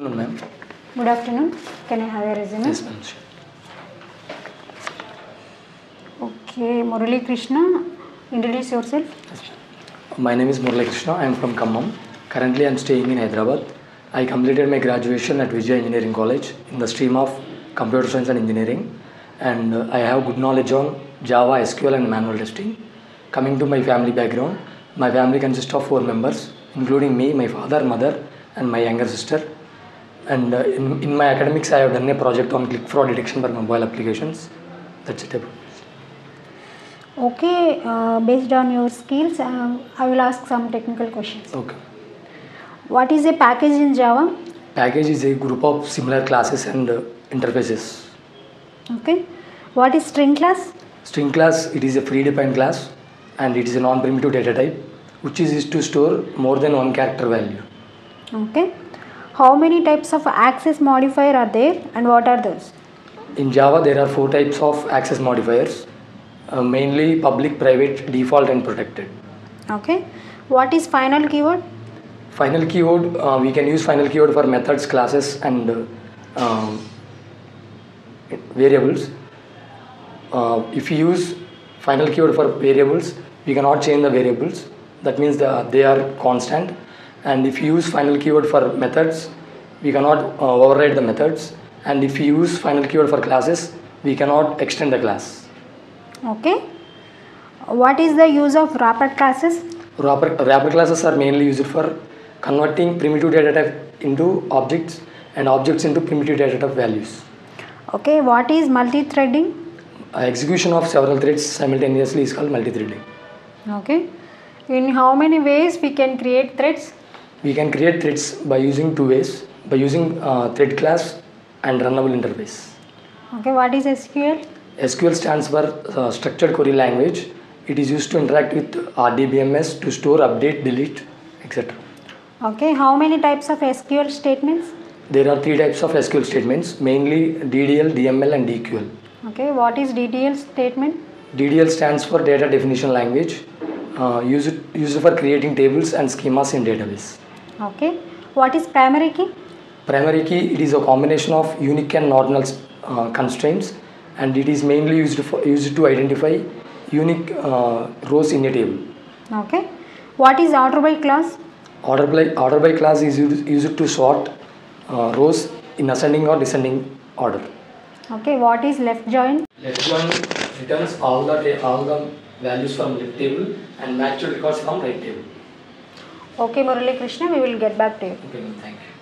No, ma'am. Good afternoon. Can I have your resume? Yes, ma'am. sure. Okay, Murali Krishna, introduce yourself. Yes. My name is Murali Krishna. I am from Khammam. Currently, I am staying in Hyderabad. I completed my graduation at Vijay Engineering College in the stream of Computer Science and Engineering, and uh, I have good knowledge on Java, SQL, and manual testing. Coming to my family background, my family consists of four members, including me, my father, mother, and my younger sister. And uh, in, in my academics, I have done a project on click fraud detection for mobile applications. That's it. Okay, uh, based on your skills, uh, I will ask some technical questions. Okay. What is a package in Java? Package is a group of similar classes and uh, interfaces. Okay. What is string class? String class, it is a predefined class and it is a non-primitive data type which is used to store more than one character value. Okay. How many types of access modifier are there and what are those? In Java, there are four types of access modifiers, uh, mainly public, private, default and protected. Okay. What is final keyword? Final keyword, uh, we can use final keyword for methods, classes and uh, um, variables. Uh, if you use final keyword for variables, we cannot change the variables. That means the, they are constant. And if you use final keyword for methods, we cannot uh, override the methods. And if you use final keyword for classes, we cannot extend the class. Okay. What is the use of wrapper classes? Wrapper, wrapper classes are mainly used for converting primitive data type into objects and objects into primitive data type values. Okay. What is multi-threading? Uh, execution of several threads simultaneously is called multi-threading. Okay. In how many ways we can create threads? We can create threads by using two ways, by using uh, thread class and runnable interface. Okay. What is SQL? SQL stands for uh, structured query language. It is used to interact with RDBMS to store, update, delete, etc. Okay. How many types of SQL statements? There are three types of SQL statements, mainly DDL, DML and DQL. Okay. What is DDL statement? DDL stands for data definition language, uh, used, used for creating tables and schemas in database. Okay. What is primary key? Primary key, it is a combination of unique and not null uh, constraints and it is mainly used, for, used to identify unique uh, rows in a table. Okay. What is order by class? Order by, order by class is used, used to sort uh, rows in ascending or descending order. Okay. What is left join? Left join returns all the, all the values from left table and matched records from right table. Okay, Murali Krishna, we will get back to you. Okay, thank you.